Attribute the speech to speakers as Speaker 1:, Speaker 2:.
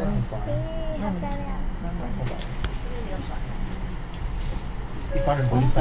Speaker 1: 嗯，
Speaker 2: 好漂亮。
Speaker 1: 一般人不会塞。